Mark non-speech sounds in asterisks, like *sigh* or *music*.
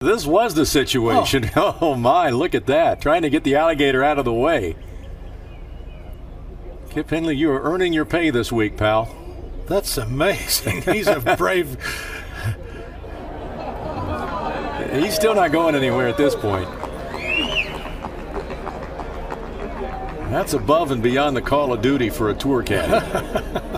This was the situation. Oh. *laughs* oh. my, look at that. Trying to get the alligator out of the way. Kip Henley, you are earning your pay this week, pal. That's amazing. He's a *laughs* brave. He's still not going anywhere at this point. That's above and beyond the call of duty for a tour caddy. *laughs*